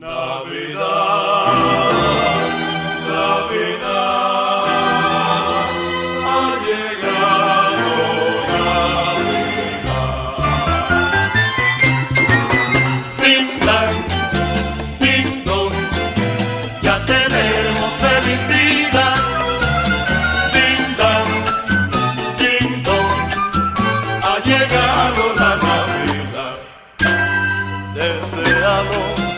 Navidad, Navidad, ha llegado Navidad. Ding dang, ding dong, ya tenemos felicidad. Ding dang, ding dong, ha llegado la Navidad. Deseamos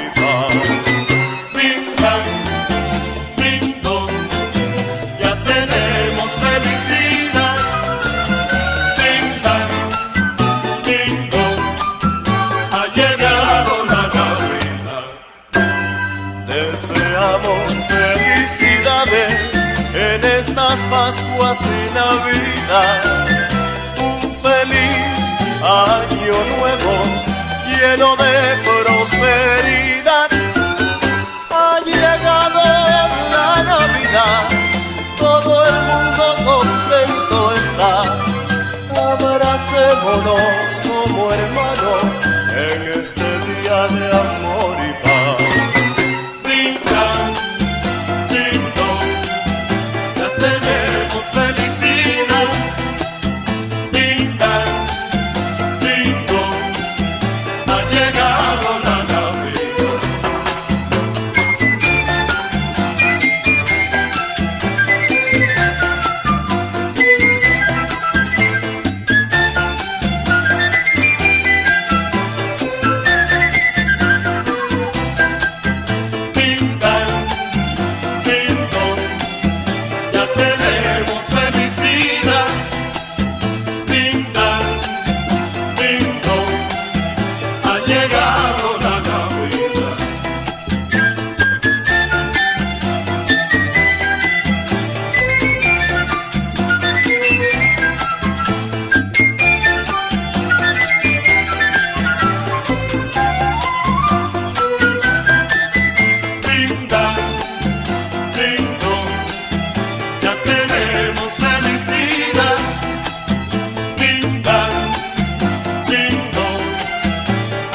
Deseamos felicidades en estas Pascuas y Navidad. Un feliz año nuevo lleno de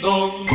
ding dong.